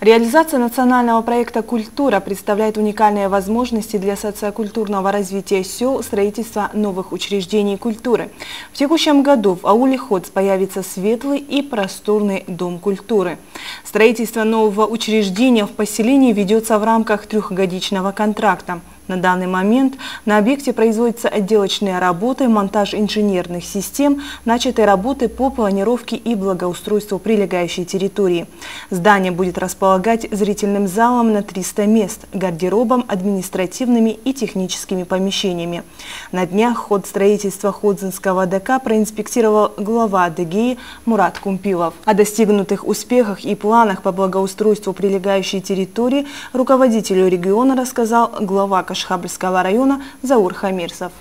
Реализация национального проекта «Культура» представляет уникальные возможности для социокультурного развития сел, строительства новых учреждений культуры. В текущем году в ауле Ходс появится светлый и просторный дом культуры. Строительство нового учреждения в поселении ведется в рамках трехгодичного контракта. На данный момент на объекте производятся отделочные работы, монтаж инженерных систем, начатые работы по планировке и благоустройству прилегающей территории. Здание будет располагать зрительным залом на 300 мест, гардеробом, административными и техническими помещениями. На днях ход строительства Ходзинского ДК проинспектировал глава Адыгеи Мурат Кумпилов. О достигнутых успехах и планах по благоустройству прилегающей территории руководителю региона рассказал глава Кашхабльского района Заур Хамирсов.